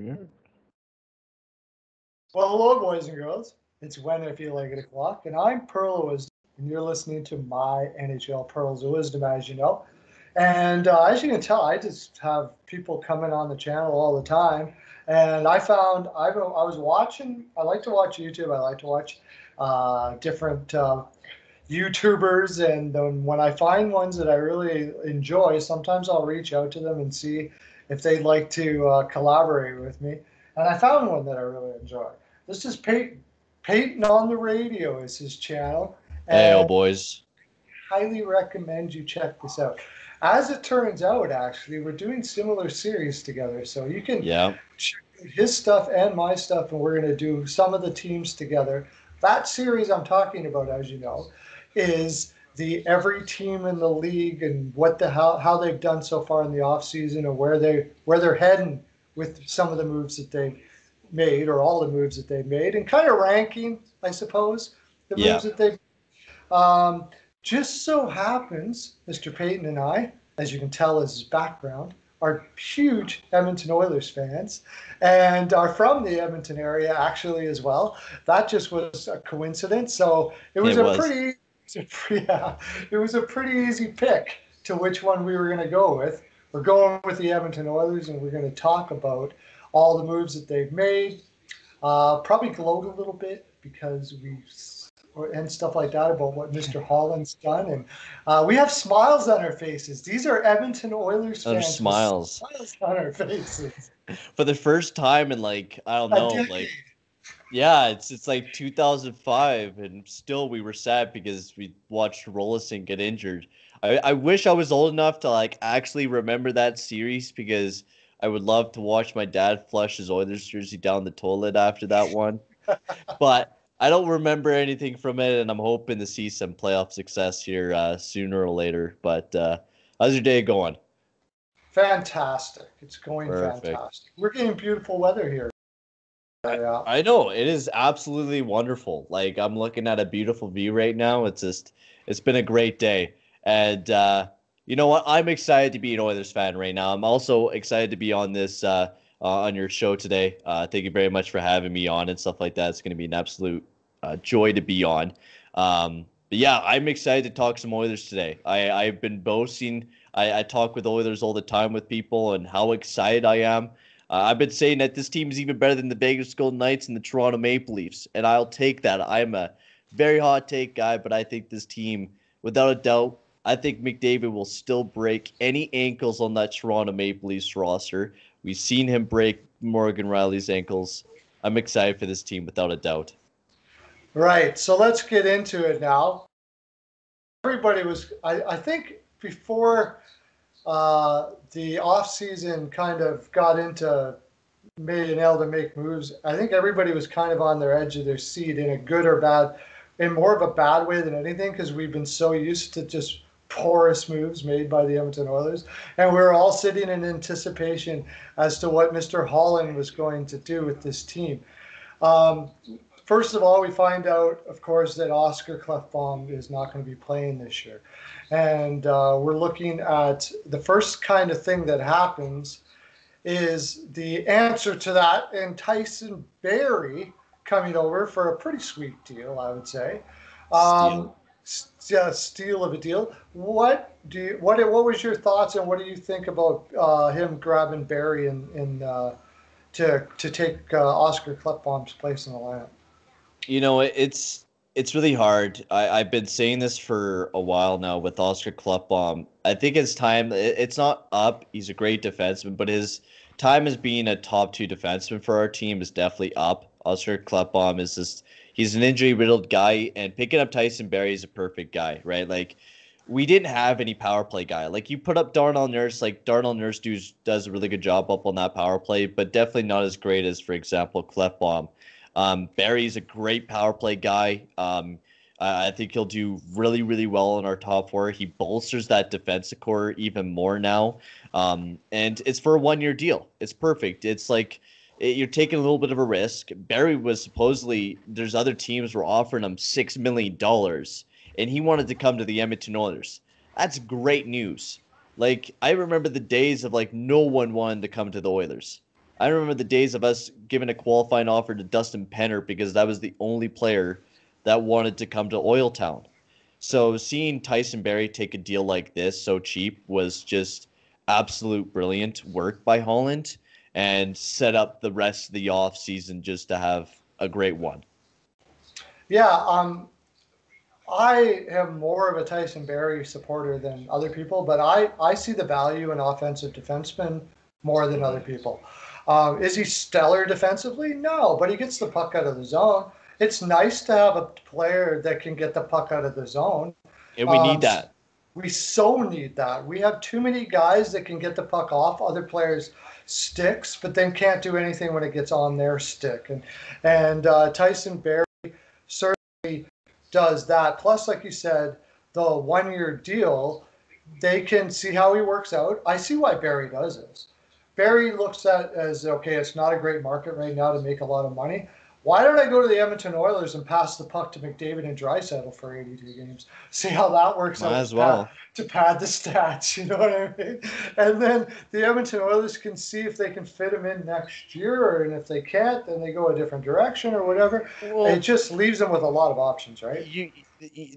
Yeah. Well, hello, boys and girls. It's when I feel like it o'clock, and I'm Pearl Wisdom, and you're listening to my NHL Pearls of Wisdom, as you know. And uh, as you can tell, I just have people coming on the channel all the time. And I found I've, I was watching. I like to watch YouTube. I like to watch uh, different uh, YouTubers, and then when I find ones that I really enjoy, sometimes I'll reach out to them and see if they'd like to uh, collaborate with me. And I found one that I really enjoy. This is Payton. Payton on the radio is his channel. Hey, oh boys. Highly recommend you check this out. As it turns out, actually, we're doing similar series together, so you can yeah. check his stuff and my stuff, and we're going to do some of the teams together. That series I'm talking about, as you know, is the every team in the league and what the how, how they've done so far in the off season and where they where they're heading with some of the moves that they made or all the moves that they made and kind of ranking, I suppose, the Yeah. moves that they. Um, just so happens, Mr. Payton and I, as you can tell as his background, are huge Edmonton Oilers fans and are from the Edmonton area actually as well. That just was a coincidence. So it was It a was. a pretty yeah, it was a pretty easy pick to which one we were going to go with. We're going with the Edmonton Oilers, and we're going to talk about all the moves that they've made. Uh, probably gloat a little bit because we or, and stuff like that about what Mr. Holland's done, and uh, we have smiles on our faces. These are Edmonton Oilers Those fans. smiles. smiles on our faces. For the first time in like I don't know, like yeah, it's it's like 2005, and still we were sad because we watched Roloson get injured. I I wish I was old enough to like actually remember that series because I would love to watch my dad flush his Oilers jersey down the toilet after that one. but I don't remember anything from it, and I'm hoping to see some playoff success here uh, sooner or later. But uh, how's your day going? Fantastic! It's going Perfect. fantastic. We're getting beautiful weather here. Yeah. I know it is absolutely wonderful. Like I'm looking at a beautiful view right now. It's just it's been a great day. And uh you know what? I'm excited to be an Oilers fan right now. I'm also excited to be on this uh, uh on your show today. Uh thank you very much for having me on and stuff like that. It's going to be an absolute uh, joy to be on. Um but yeah, I'm excited to talk some Oilers today. I I've been boasting I, I talk with Oilers all the time with people and how excited I am. Uh, I've been saying that this team is even better than the Vegas Golden Knights and the Toronto Maple Leafs, and I'll take that. I'm a very hot take guy, but I think this team, without a doubt, I think McDavid will still break any ankles on that Toronto Maple Leafs roster. We've seen him break Morgan Rielly's ankles. I'm excited for this team without a doubt. Right. So let's get into it now. Everybody was, I, I think, before uh, the off season kind of got into made an L to make moves. I think everybody was kind of on their edge of their seat in a good or bad, in more of a bad way than anything, because we've been so used to just porous moves made by the Edmonton Oilers, and we were all sitting in anticipation as to what Mr. Holland was going to do with this team. Um, First of all, we find out, of course, that Oscar Klefbom is not going to be playing this year. And uh, we're looking at the first kind of thing that happens is the answer to that and Tyson Barrie coming over for a pretty sweet deal, I would say. Um, s- yeah, steal of a deal. What do you, what what was your thoughts and what do you think about uh, him grabbing Barrie in, in uh, to to take uh, Oscar Klefbom's place in the lineup? You know, it's it's really hard. I, I've been saying this for a while now with Oscar Klefbom. I think it's time it- it's not up. He's a great defenseman, but his time as being a top two defenseman for our team is definitely up. Oscar Klefbom is just he's an injury riddled guy, and picking up Tyson Barrie is a perfect guy, right? Like we didn't have any power play guy. Like you put up Darnell Nurse, like Darnell Nurse does does a really good job up on that power play, but definitely not as great as, for example, Klefbom. Um, Barrie's a great power play guy. Um, I think he'll do really, really well in our top four. He bolsters that defensive core even more now. Um, and it's for a one year deal. It's perfect. It's like it, you're taking a little bit of a risk. Barry was supposedly, there's other teams were offering him $6 million, and he wanted to come to the Edmonton Oilers. That's great news. Like, I remember the days of like no one wanted to come to the Oilers. I remember the days of us giving a qualifying offer to Dustin Penner because that was the only player that wanted to come to Oil Town. So seeing Tyson Barrie take a deal like this so cheap was just absolute brilliant work by Holland and set up the rest of the off season just to have a great one. Yeah, um, I am more of a Tyson Barrie supporter than other people, but I, I see the value in offensive defensemen more than other people. Um, is he stellar defensively? No, but he gets the puck out of the zone. It's nice to have a player that can get the puck out of the zone. And we um, need that. We so need that. We have too many guys that can get the puck off other players' sticks, but then can't do anything when it gets on their stick. And and uh, Tyson Barrie certainly does that. Plus, like you said, the one-year deal, they can see how he works out. I see why Barrie does this. Barrie looks at as okay, it's not a great market right now to make a lot of money. Why don't I go to the Edmonton Oilers and pass the puck to McDavid and Draisaitl for 82 games? See how that works Might out as well. Pad, to pad the stats. You know what I mean? And then the Edmonton Oilers can see if they can fit him in next year, and if they can't, then they go a different direction or whatever. Well, it just leaves them with a lot of options, right? You,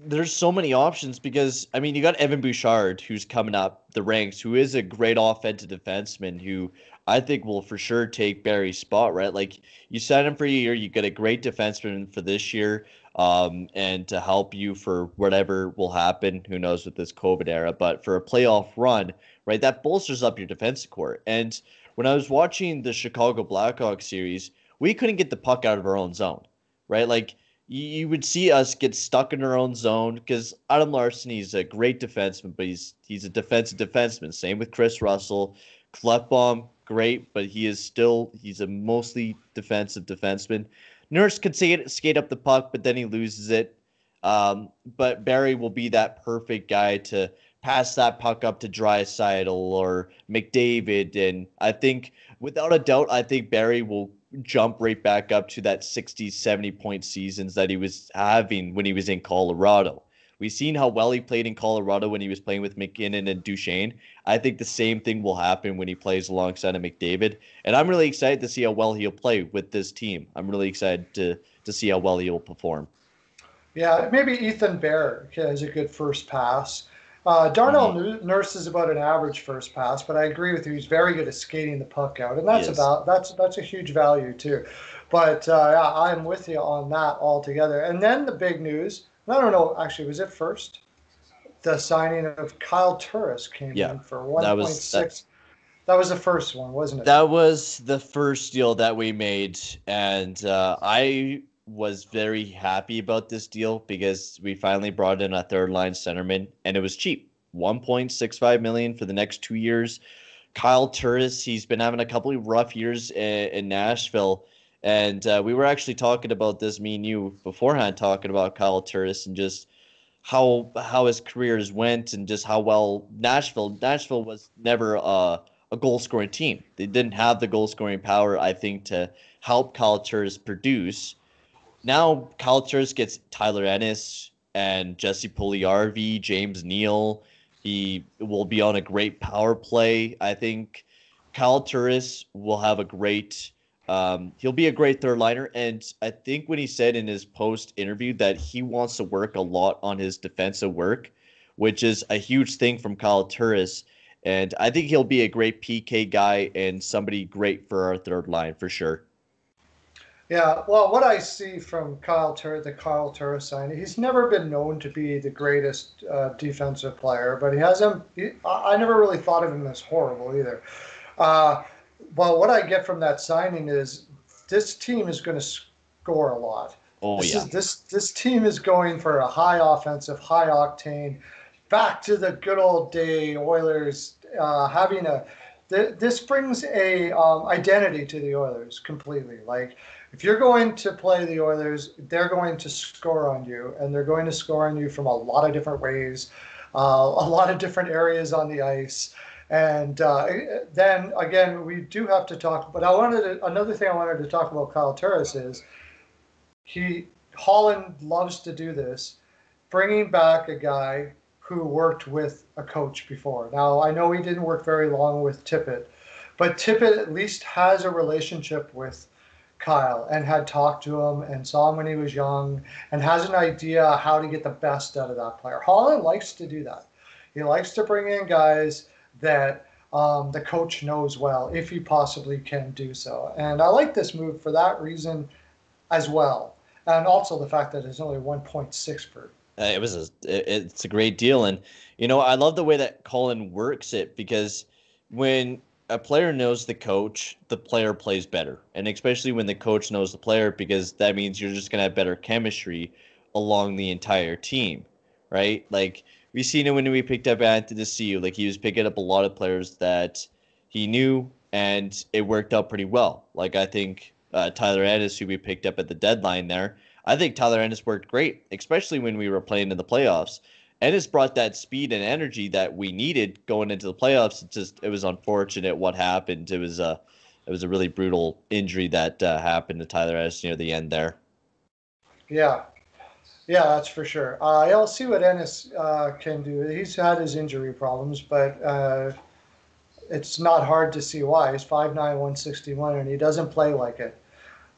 there's so many options because I mean you got Evan Bouchard who's coming up the ranks, who is a great offensive defenseman who I think will for sure take Barrie's spot, right? Like you sign him for a year, you get a great defenseman for this year, um, and to help you for whatever will happen. Who knows with this COVID era, but for a playoff run, right? That bolsters up your defensive core. And when I was watching the Chicago Blackhawks series, we couldn't get the puck out of our own zone, right? Like you would see us get stuck in our own zone because Adam Larsson, he's a great defenseman, but he's he's a defensive defenseman. Same with Kris Russell. Klefbom, great, but he is still he's a mostly defensive defenseman. Nurse could skate, skate up the puck, but then he loses it. Um, but Barrie will be that perfect guy to pass that puck up to Draisaitl or McDavid, and I think without a doubt, I think Barrie will jump right back up to that 60, 70 point seasons that he was having when he was in Colorado. We've seen how well he played in Colorado when he was playing with MacKinnon and Duchene. I think the same thing will happen when he plays alongside of McDavid. And I'm really excited to see how well he'll play with this team. I'm really excited to to see how well he'll perform. Yeah, maybe Ethan Bear has a good first pass. Uh, Darnell mm-hmm. Nurse is about an average first pass, but I agree with you. He's very good at skating the puck out, and that's about that's that's a huge value too. But uh, yeah, I'm with you on that altogether. And then the big news I don't know. Actually, was it first? The signing of Kyle Turris came yeah, in for one point six. That, that was the first one, wasn't it? That was the first deal that we made, and uh, I was very happy about this deal because we finally brought in a third line centerman, and it was cheap, one point six five million for the next two years. Kyle Turris, he's been having a couple of rough years in, in Nashville and uh, we were actually talking about this, me and you, beforehand, talking about Kyle Turris and just how how his careers went and just how well Nashville Nashville was never a, a goal scoring team. They didn't have the goal scoring power, I think, to help Kyle Turris produce. Now Turris gets Tyler Ennis and Jesse Puljujarvi, James Neal. He will be on a great power play. I think Kyle Turris will have a great um, he'll be a great third liner, and I think when he said in his post interview that he wants to work a lot on his defensive work, which is a huge thing from Kyle Turris, and I think he'll be a great PK guy and somebody great for our third line for sure. Yeah, well, what I see from Kyle Tur- the Kyle Turris sign, he's never been known to be the greatest uh, defensive player, but he hasn't. He, I never really thought of him as horrible either. Uh, well, what I get from that signing is this team is going to score a lot. Oh this yeah. Is, this this team is going for a high offensive, high octane, back to the good old day Oilers uh, having a. Th- this brings a um, identity to the Oilers completely. Like if you're going to play the Oilers, they're going to score on you, and they're going to score on you from a lot of different ways, uh, a lot of different areas on the ice. And uh, then again, we do have to talk. But I wanted to, another thing I wanted to talk about Kyle Turris is he Holland loves to do this, bringing back a guy who worked with a coach before. Now I know he didn't work very long with Tippett, But Tippett at least has a relationship with Kyle and had talked to him and saw him when he was young and has an idea how to get the best out of that player. Holland likes to do that. He likes to bring in guys that um, the coach knows well, if he possibly can do so. And I like this move for that reason as well. And also the fact that it's only 1.6 per. Uh, it was a, it's a great deal. And, you know, I love the way that Colin works it because when a player knows the coach, the player plays better. And especially when the coach knows the player, because that means you're just going to have better chemistry along the entire team, right? Like, we've seen it when we picked up Anthony Ciu. Like, he was picking up a lot of players that he knew, and it worked out pretty well. Like, I think uh, Tyler Ennis, who we picked up at the deadline there, I think Tyler Ennis worked great, especially when we were playing in the playoffs. Ennis brought that speed and energy that we needed going into the playoffs. It just it was unfortunate what happened. It was a it was a really brutal injury that uh, happened to Tyler Ennis near the end there. Yeah, yeah, that's for sure. Uh, I'll see what Ennis uh, can do. He's had his injury problems, but uh, it's not hard to see why. He's 5'9", 161, and he doesn't play like it.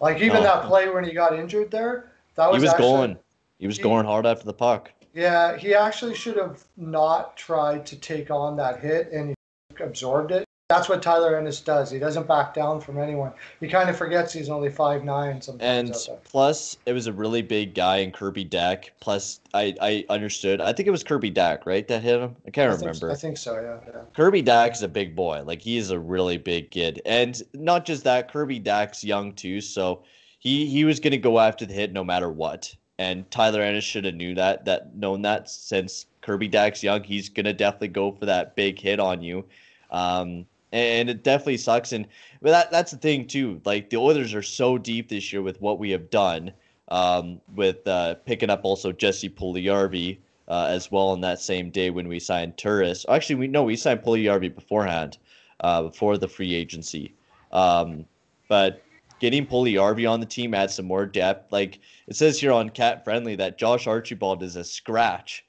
Like even no. that play when he got injured there, that was he was actually, going. He was he, going hard after the puck. Yeah, he actually should have not tried to take on that hit, and he absorbed it. That's what Tyler Ennis does. He doesn't back down from anyone. He kind of forgets he's only five nine sometimes. And plus, it was a really big guy in Kirby Dach. Plus, I, I understood. I think it was Kirby Dach, right? That hit him. I can't I remember. I think so. Yeah, yeah. Kirby Dach is a big boy. Like he is a really big kid, and not just that. Kirby Dach's young too, so he he was gonna go after the hit no matter what. And Tyler Ennis should have knew that, that known that since Kirby Dach's young, he's gonna definitely go for that big hit on you. Um, and it definitely sucks. And but that that's the thing too. Like the Oilers are so deep this year with what we have done, um, with uh, picking up also Jesse Puljujarvi uh, as well on that same day when we signed Turris. Actually, we know we signed Puljujarvi beforehand, uh, before the free agency. Um, but getting Puljujarvi on the team adds some more depth. Like it says here on CapFriendly that Josh Archibald is a scratch,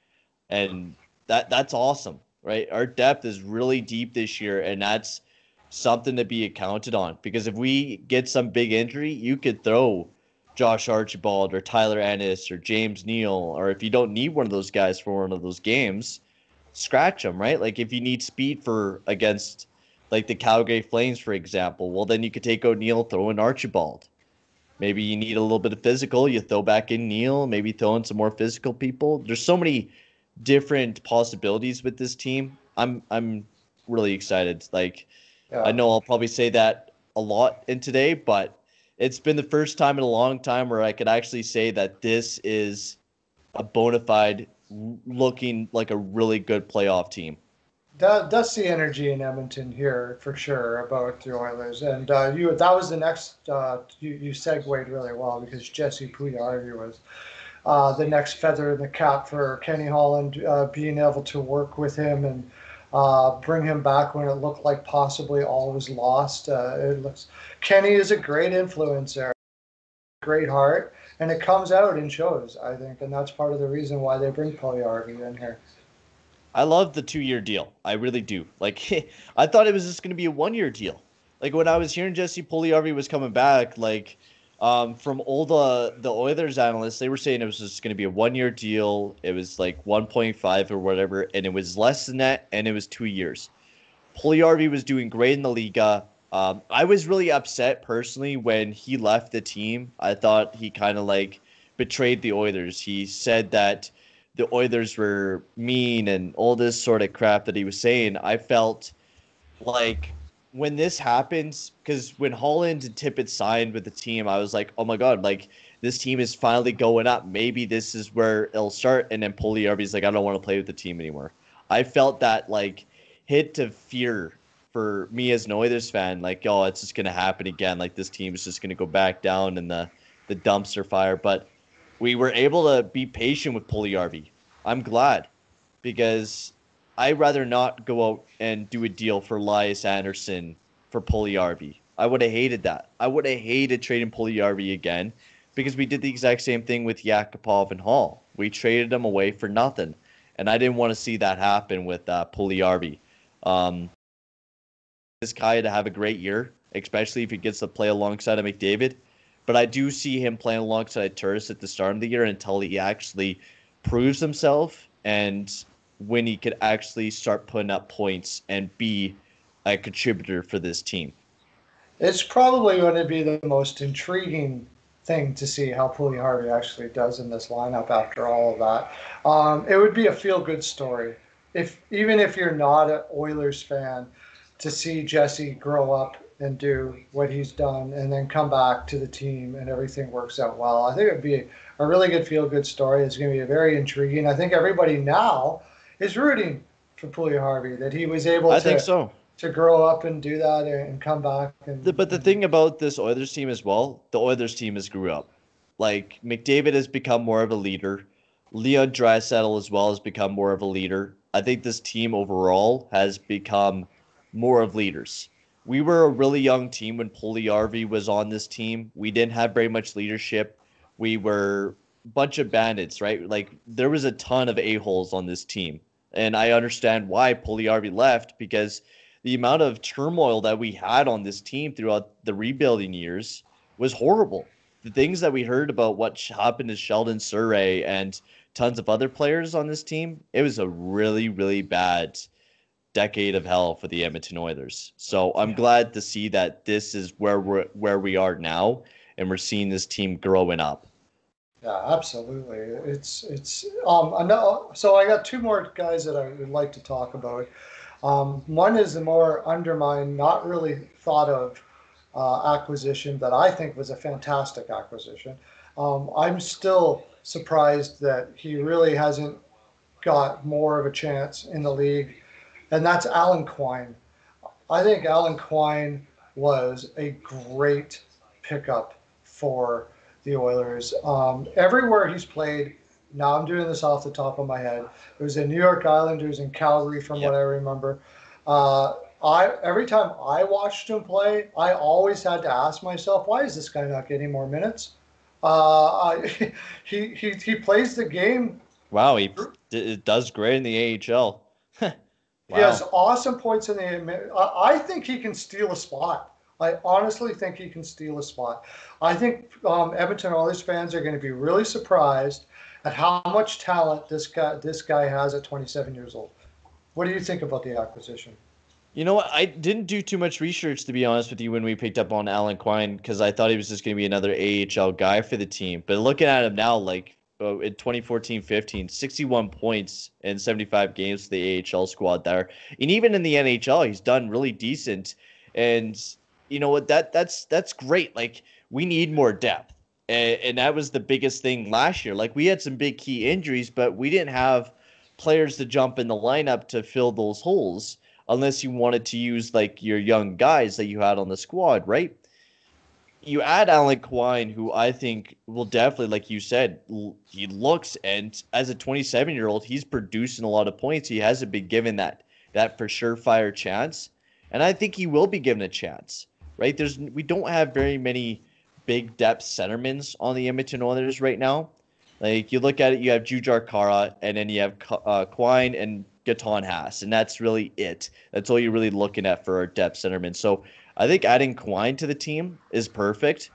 and that that's awesome right? Our depth is really deep this year, and that's something to be accounted on. Because if we get some big injury, you could throw Josh Archibald or Tyler Ennis or James Neal, or if you don't need one of those guys for one of those games, scratch them, right? Like if you need speed for against like the Calgary Flames, for example, well then you could take O'Neill, throw in Archibald. Maybe you need a little bit of physical, you throw back in Neal, maybe throw in some more physical people. There's so many different possibilities with this team. I'm I'm really excited. Like yeah. I know I'll probably say that a lot in today, but it's been the first time in a long time where I could actually say that this is a bona fide looking like a really good playoff team. That's the energy in Edmonton here for sure about the Oilers, and uh, you that was the next uh, you you segued really well because Jesse Puljujarvi was uh, the next feather in the cap for Kenny Holland, uh, being able to work with him and uh, bring him back when it looked like possibly all was lost. Uh, it looks Kenny is a great influencer, great heart, and it comes out in shows, I think, and that's part of the reason why they bring Puljujarvi in here. I love the two-year deal. I really do. Like, I thought it was just going to be a one-year deal. Like when I was hearing Jesse Puljujarvi was coming back, like um, from all the the Oilers analysts, they were saying it was just going to be a one year deal. It was like 1.5 or whatever, and it was less than that, and it was two years. Puljujarvi was doing great in the Liiga. Um, I was really upset personally when he left the team. I thought he kind of like betrayed the Oilers. He said that the Oilers were mean and all this sort of crap that he was saying. I felt like when this happens, because when Holland and Tippett signed with the team, I was like, oh my god, like this team is finally going up. Maybe this is where it'll start. And then Puljujarvi's like, I don't want to play with the team anymore. I felt that like hit of fear for me as an Oilers fan, like, oh, it's just gonna happen again. Like this team is just gonna go back down in the the dumpster fire. But we were able to be patient with Puljujarvi. I'm glad because I'd rather not go out and do a deal for Lias Andersson for Puljujarvi. I would have hated that. I would have hated trading Puljujarvi again because we did the exact same thing with Yakupov and Hall. We traded them away for nothing. And I didn't want to see that happen with uh, Puljujarvi. Um, this guy to have a great year, especially if he gets to play alongside of McDavid. But I do see him playing alongside Turris at the start of the year until he actually proves himself and when he could actually start putting up points and be a contributor for this team. It's probably going to be the most intriguing thing to see how Puljujarvi actually does in this lineup after all of that. Um, it would be a feel good story if even if you're not an Oilers fan to see Jesse grow up and do what he's done and then come back to the team and everything works out well. I think it'd be a really good feel good story. It's going to be a very intriguing. I think everybody now is rooting for Puljujarvi that he was able I to think so. to grow up and do that and come back and The, but the thing about this Oilers team as well, the Oilers team has grew up. Like McDavid has become more of a leader. Leon Draisaitl as well has become more of a leader. I think this team overall has become more of leaders. We were a really young team when Puljujarvi was on this team. We didn't have very much leadership. We were a bunch of bandits, right? Like there was a ton of a-holes on this team. And I understand why Puljujarvi left because the amount of turmoil that we had on this team throughout the rebuilding years was horrible. The things that we heard about what happened to Sheldon Souray and tons of other players on this team, it was a really, really bad decade of hell for the Edmonton Oilers. So I'm glad to see that this is where we're where we are now, and we're seeing this team growing up. Yeah, absolutely. It's it's um I know, so I got two more guys that I would like to talk about. Um, one is the more undermined, not really thought of uh, acquisition that I think was a fantastic acquisition. Um, I'm still surprised that he really hasn't got more of a chance in the league, and that's Alan Quine. I think Alan Quine was a great pickup for the Oilers. Um, everywhere he's played, now I'm doing this off the top of my head. It was in New York Islanders and Calgary, from Yep. what I remember. Uh, I every time I watched him play, I always had to ask myself, why is this guy not getting more minutes? Uh, I, he, he he plays the game. Wow, he d- does great in the AHL. wow. He has awesome points in the. I, I think he can steal a spot. I honestly think he can steal a spot. I think um, Edmonton Oilers fans are going to be really surprised at how much talent this guy this guy has at 27 years old. What do you think about the acquisition? You know what? I didn't do too much research to be honest with you when we picked up on Alan Quine because I thought he was just going to be another AHL guy for the team. But looking at him now, like uh, in 2014-15, 61 points in 75 games for the AHL squad there, and even in the NHL, he's done really decent. And you know what? That that's that's great. Like we need more depth, and, and that was the biggest thing last year. Like we had some big key injuries, but we didn't have players to jump in the lineup to fill those holes unless you wanted to use like your young guys that you had on the squad, right? You add Alan Quine, who I think will definitely, like you said, l- he looks and as a 27 year old, he's producing a lot of points. He hasn't been given that that for surefire chance, and I think he will be given a chance, right? There's we don't have very many big depth centermans on the Edmonton Oilers right now. Like you look at it, you have Jujhar Khaira, and then you have uh, Quine and Gaetan Haas, and that's really it. That's all you're really looking at for our depth centerman. So I think adding Quine to the team is perfect.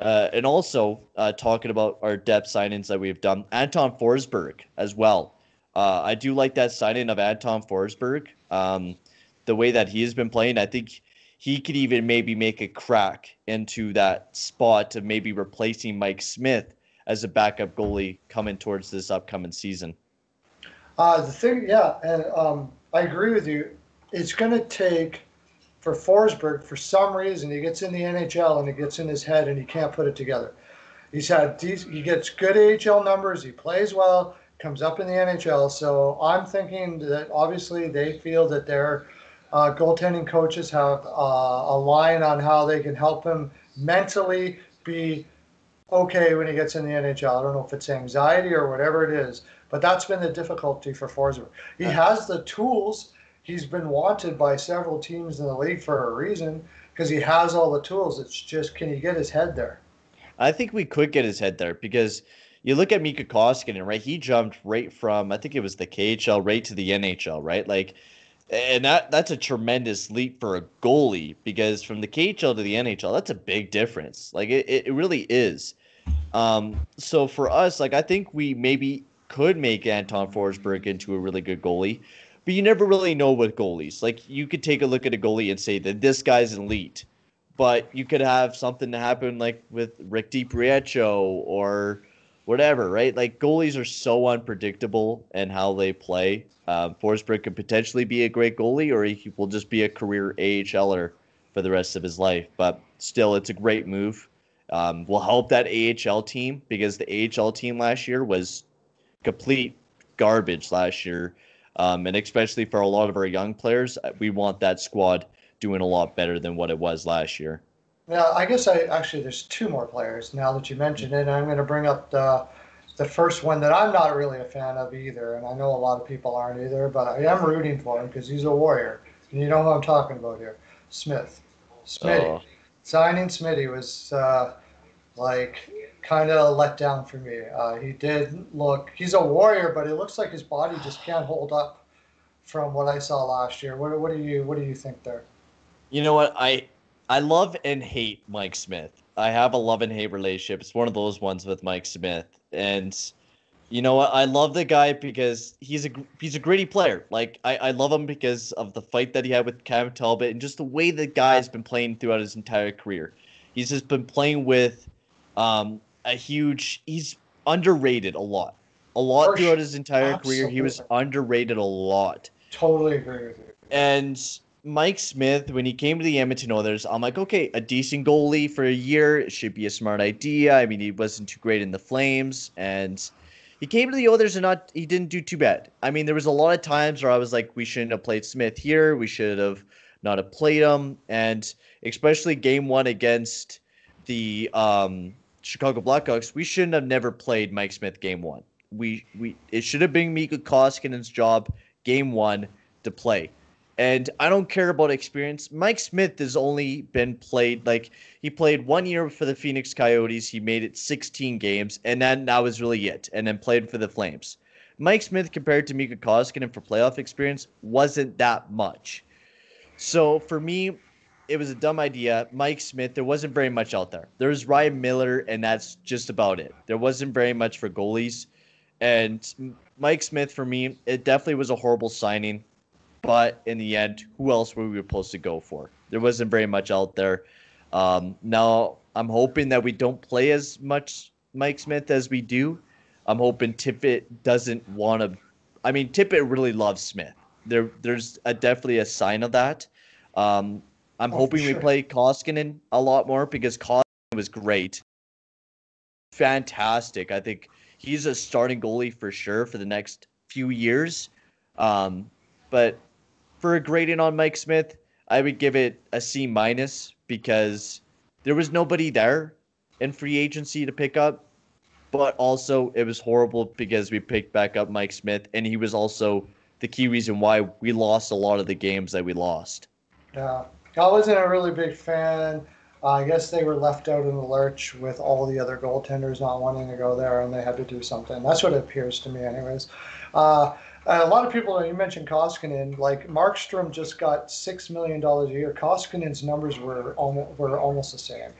Uh, and also uh, talking about our depth signings that we've done, Anton Forsberg as well. Uh, I do like that signing of Anton Forsberg. Um, the way that he has been playing, I think he could even maybe make a crack into that spot of maybe replacing Mike Smith as a backup goalie coming towards this upcoming season. Uh, the thing, yeah, and um, I agree with you. It's going to take for Forsberg, for some reason, he gets in the NHL and it gets in his head and he can't put it together. He's had these, he gets good AHL numbers, he plays well, comes up in the NHL. So I'm thinking that obviously they feel that their uh, goaltending coaches have uh, a line on how they can help him mentally be okay when he gets in the NHL. I don't know if it's anxiety or whatever it is, but that's been the difficulty for Forsberg. He has the tools. He's been wanted by several teams in the league for a reason because he has all the tools. It's just can he get his head there? I think we could get his head there because you look at Mikko Koskinen, right? He jumped right from I think it was the KHL right to the NHL, right? Like And that that's a tremendous leap for a goalie because from the KHL to the NHL, that's a big difference. Like it, it really is. Um, so for us, like I think we maybe could make Anton Forsberg into a really good goalie, but you never really know with goalies. Like you could take a look at a goalie and say that this guy's elite, but you could have something to happen like with Rick DiPietro or whatever, right? Like goalies are so unpredictable and how they play. Um, Forsberg could potentially be a great goalie, or he will just be a career AHLer for the rest of his life. But still, it's a great move. Um, will help that AHL team because the AHL team last year was complete garbage last year. Um, and especially for a lot of our young players, uh, we want that squad doing a lot better than what it was last year. Yeah, I guess I actually there's two more players now that you mentioned it. And I'm going to bring up the the first one that I'm not really a fan of either, and I know a lot of people aren't either, but I am rooting for him because he's a warrior. And you know who I'm talking about here, Smith, Smitty. Oh. Signing Smitty was uh, like kind of let down for me. Uh, he did look, he's a warrior, but it looks like his body just can't hold up from what I saw last year. What, what do you what do you think there? You know what I I love and hate Mike Smith. I have a love and hate relationship. It's one of those ones with Mike Smith, and you know what? I love the guy because he's a he's a gritty player. Like I, I love him because of the fight that he had with Cam Talbot and just the way the guy's been playing throughout his entire career. He's just been playing with um, a huge. He's underrated a lot, a lot For throughout his entire Absolutely. career. He was underrated a lot. Totally agree with you. And Mike Smith, when he came to the Edmonton Oilers, I'm like, okay, a decent goalie for a year it should be a smart idea. I mean, he wasn't too great in the Flames, and he came to the Oilers and not he didn't do too bad. I mean, there was a lot of times where I was like, we shouldn't have played Smith here. We should have not have played him, and especially game one against the um, Chicago Blackhawks, we shouldn't have never played Mike Smith game one. We we it should have been Mikko Koskinen's job game one to play. And I don't care about experience. Mike Smith has only been played like he played one year for the Phoenix Coyotes. He made it 16 games, and then that was really it. And then played for the Flames. Mike Smith compared to Mikko Koskinen for playoff experience wasn't that much. So for me, it was a dumb idea. Mike Smith, there wasn't very much out there. There was Ryan Miller, and that's just about it. There wasn't very much for goalies. And Mike Smith, for me, it definitely was a horrible signing. But in the end, who else were we supposed to go for? There wasn't very much out there. Um, now, I'm hoping that we don't play as much Mike Smith as we do. I'm hoping Tippett doesn't want to. I mean, Tippett really loves Smith. There, there's a, definitely a sign of that. Um, I'm oh, hoping sure. we play Koskinen a lot more because Koskinen was great. Fantastic. I think he's a starting goalie for sure for the next few years. Um, but for a grading on Mike Smith, I would give it a C minus because there was nobody there in free agency to pick up. But also, it was horrible because we picked back up Mike Smith, and he was also the key reason why we lost a lot of the games that we lost. Yeah, I wasn't a really big fan. Uh, I guess they were left out in the lurch with all the other goaltenders not wanting to go there, and they had to do something. That's what it appears to me, anyways. Uh, a lot of people, you mentioned Koskinen, like Markstrom just got $6 million a year. Koskinen's numbers were almost, were almost the same.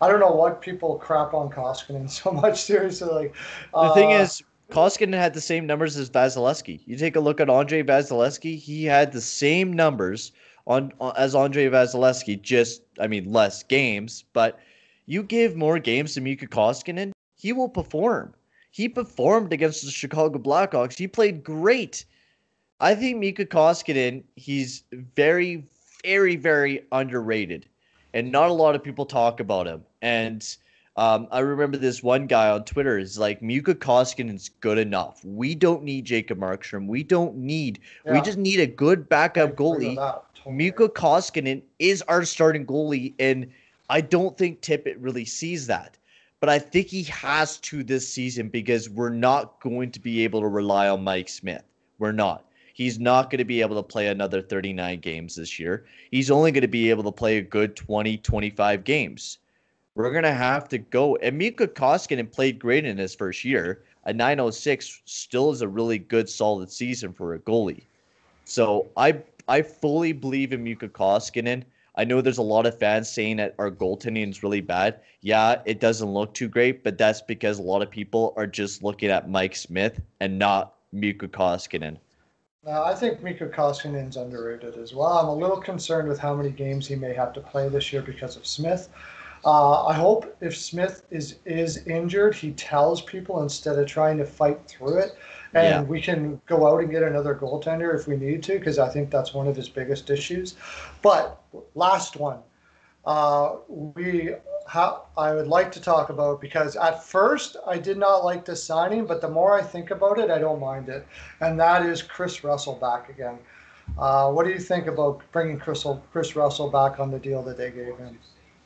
I don't know what people crap on Koskinen so much. Seriously, like the thing uh, is, Koskinen had the same numbers as Vasilevskiy. You take a look at Andrei Vasilevskiy; he had the same numbers on, on as Andrei Vasilevskiy, just I mean less games, but you give more games to Mikko Koskinen, he will perform. He performed against the Chicago Blackhawks. He played great. I think Mikko Koskinen, he's very, very, very underrated, and not a lot of people talk about him. And um, I remember this one guy on Twitter is like, Mikko Koskinen's good enough. We don't need Jacob Markstrom. We don't need. Yeah. We just need a good backup goalie. Totally. Mikko Koskinen is our starting goalie, and I don't think Tippett really sees that. But I think he has to this season because we're not going to be able to rely on Mike Smith. We're not. He's not going to be able to play another 39 games this year. He's only going to be able to play a good 20, 25 games we're gonna have to go. And Mikko Koskinen played great in his first year. A 906 still is a really good, solid season for a goalie. So I I fully believe in Mikko Koskinen. I know there's a lot of fans saying that our goaltending is really bad. Yeah, it doesn't look too great, but that's because a lot of people are just looking at Mike Smith and not Mikko Koskinen. Uh, I think Mikko Koskinen's underrated as well. I'm a little concerned with how many games he may have to play this year because of Smith. Uh, I hope if Smith is is injured, he tells people instead of trying to fight through it and yeah. we can go out and get another goaltender if we need to because I think that's one of his biggest issues. But last one, uh, we ha- I would like to talk about because at first I did not like this signing, but the more I think about it, I don't mind it, and that is Kris Russell back again. Uh, what do you think about bringing Chris, Kris Russell back on the deal that they gave him?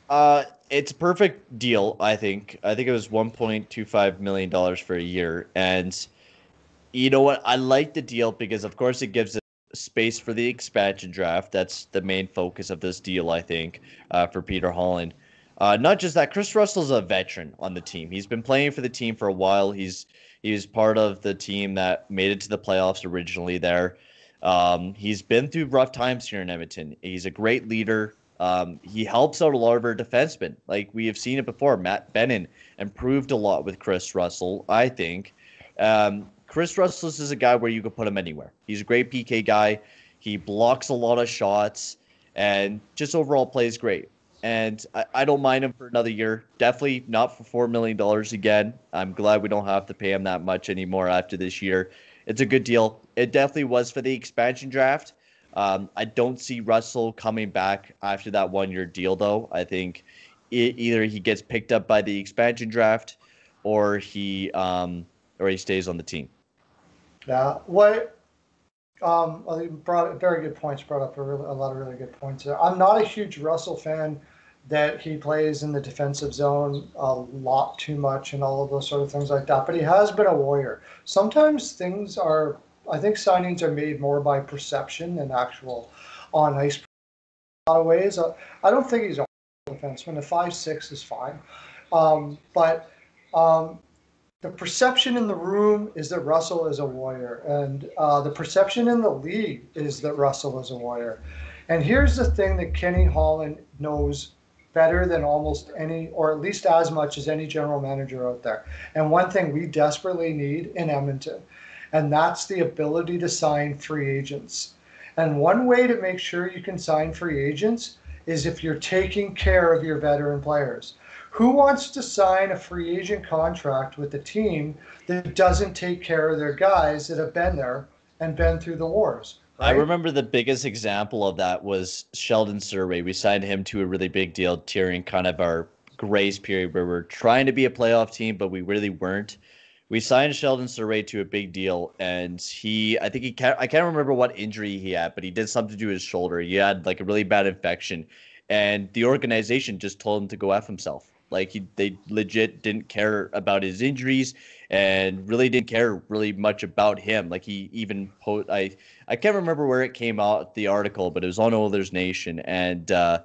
Uh, it's a perfect deal, I think. I think it was $1.25 million for a year. And you know what? I like the deal because, of course, it gives space for the expansion draft. That's the main focus of this deal, I think, uh, for Peter Holland. Uh, not just that, Kris Russell's a veteran on the team. He's been playing for the team for a while. He's he's part of the team that made it to the playoffs originally. There, um, he's been through rough times here in Edmonton. He's a great leader. Um, he helps out a lot of our defensemen. Like we have seen it before. Matt Benning improved a lot with Kris Russell, I think. Um, Kris Russell is a guy where you could put him anywhere. He's a great PK guy. He blocks a lot of shots and just overall plays great. And I, I don't mind him for another year. Definitely not for four million dollars again. I'm glad we don't have to pay him that much anymore after this year. It's a good deal. It definitely was for the expansion draft. Um, I don't see Russell coming back after that one year deal, though. I think it, either he gets picked up by the expansion draft or he um, or he stays on the team. Yeah. What? Um, brought very good points. Brought up a, really, a lot of really good points there. I'm not a huge Russell fan. That he plays in the defensive zone a lot too much and all of those sort of things like that. But he has been a warrior. Sometimes things are. I think signings are made more by perception than actual on ice. A lot of ways. Uh, I don't think he's a defenseman. A five six is fine, um, but um, the perception in the room is that Russell is a warrior, and uh, the perception in the league is that Russell is a warrior. And here's the thing that Kenny Holland knows better than almost any, or at least as much as any general manager out there. And one thing we desperately need in Edmonton, and that's the ability to sign free agents. And one way to make sure you can sign free agents is if you're taking care of your veteran players. Who wants to sign a free agent contract with a team that doesn't take care of their guys that have been there and been through the wars? Right? I remember the biggest example of that was Sheldon Souray. We signed him to a really big deal during kind of our grace period where we're trying to be a playoff team, but we really weren't. We signed Sheldon Souray to a big deal, and he, I think he can't, I can't remember what injury he had, but he did something to his shoulder. He had like a really bad infection, and the organization just told him to go F himself. Like he, they legit didn't care about his injuries and really didn't care really much about him. Like he even po- I I can't remember where it came out the article, but it was on Oilers Nation and uh,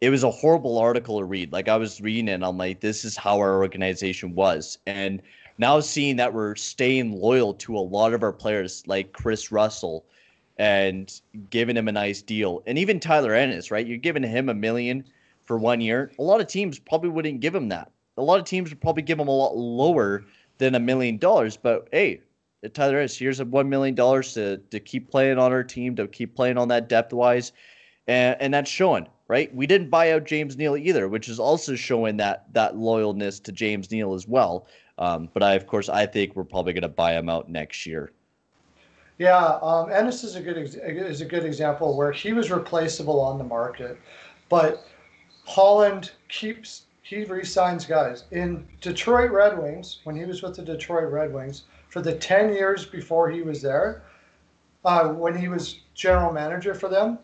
it was a horrible article to read. Like I was reading it, and I'm like, this is how our organization was. And now seeing that we're staying loyal to a lot of our players, like Kris Russell, and giving him a nice deal, and even Tyler Ennis, right? You're giving him a million for one year, a lot of teams probably wouldn't give him that. A lot of teams would probably give him a lot lower than a million dollars. But hey, Tyler Ennis, here's a one million dollars to to keep playing on our team, to keep playing on that depth wise, and and that's showing right. We didn't buy out James Neal either, which is also showing that that loyalness to James Neal as well. Um, but I, of course, I think we're probably going to buy him out next year. Yeah, um, Ennis is a good is a good example where he was replaceable on the market, but Holland keeps he resigns guys in Detroit Red Wings when he was with the Detroit Red Wings for the ten years before he was there. Uh, when he was general manager for them,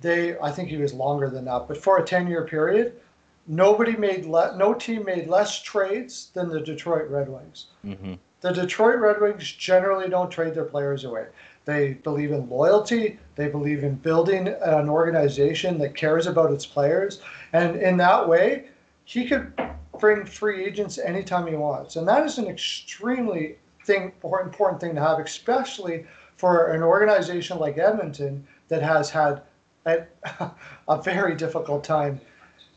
they I think he was longer than that, but for a ten year period, nobody made le- no team made less trades than the Detroit Red Wings. Mm-hmm. The Detroit Red Wings generally don't trade their players away. They believe in loyalty. They believe in building an organization that cares about its players. And in that way, he could bring free agents anytime he wants. And that is an extremely thing, important thing to have, especially for an organization like Edmonton that has had a, a very difficult time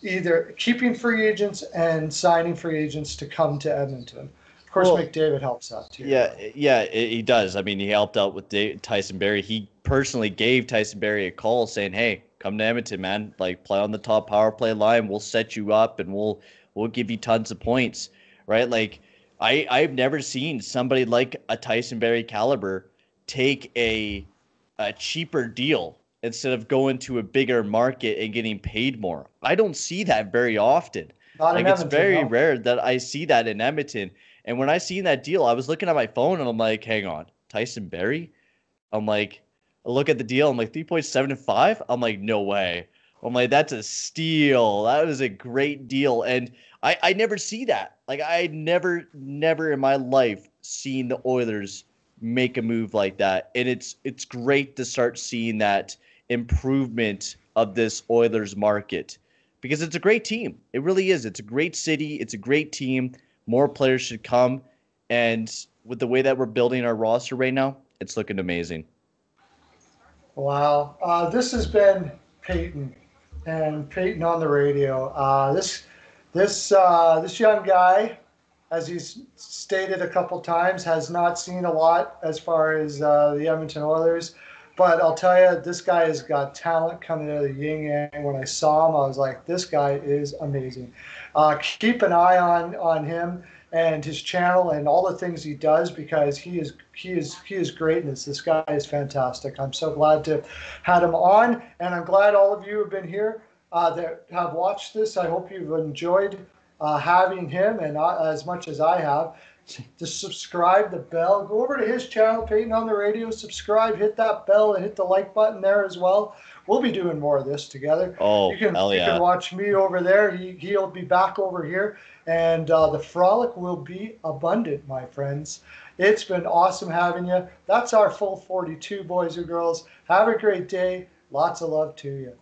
either keeping free agents and signing free agents to come to Edmonton. Of course, well, McDavid helps out too. Yeah, yeah, he does. I mean, he helped out with Tyson Barrie. He personally gave Tyson Barrie a call saying, "Hey, come to Edmonton, man. Like, play on the top power play line. We'll set you up, and we'll we'll give you tons of points." Right? Like, I I've never seen somebody like a Tyson Barrie caliber take a a cheaper deal instead of going to a bigger market and getting paid more. I don't see that very often. Not like it's very no. rare that I see that in Edmonton. And when I seen that deal, I was looking at my phone and I'm like, hang on, Tyson Barrie? I'm like, I look at the deal, I'm like 3.75. I'm like, no way. I'm like, that's a steal. That was a great deal. And I, I never see that. Like I never, never in my life seen the Oilers make a move like that. And it's it's great to start seeing that improvement of this Oilers market because it's a great team. It really is. It's a great city. It's a great team. More players should come. And with the way that we're building our roster right now, it's looking amazing. Wow. Uh, this has been Payton and Payton on the radio. Uh, this this uh, this young guy, as he's stated a couple times, has not seen a lot as far as uh, the Edmonton Oilers. But I'll tell you, this guy has got talent coming out of the yin yang. When I saw him, I was like, this guy is amazing. Uh, keep an eye on on him and his channel and all the things he does because he is he is he is greatness. This guy is fantastic. I'm so glad to have him on, and I'm glad all of you have been here uh, that have watched this. I hope you've enjoyed uh, having him, and as much as I have. Just subscribe the bell. Go over to his channel, Payton on the Radio. Subscribe, hit that bell, and hit the like button there as well. We'll be doing more of this together. Oh, you can, hell yeah. you can watch me over there. He, he'll be back over here, and uh, the frolic will be abundant, my friends. It's been awesome having you. That's our full 42, boys and girls. Have a great day. Lots of love to you.